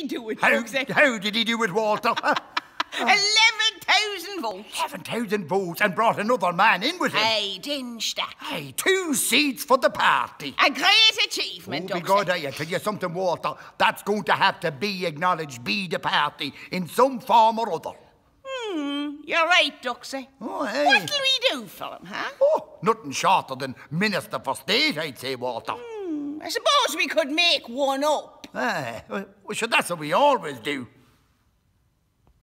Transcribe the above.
he do it, How, Duxie? how did he do it, Walter? 11,000 votes. 11,000 votes and brought another man in with him. Hey, Dinstack. Hey, two seats for the party. A great achievement, Oh, be Duxie. good, I tell you something, Walter. That's going to have to be acknowledged, be the party, in some form or other. Hmm, you're right, Duxie. Oh, hey. What'll we do for him, huh? Oh, nothing shorter than Minister for State, I'd say, Walter. Hmm, I suppose we could make one up. Eh, well, sure, that's what we always do.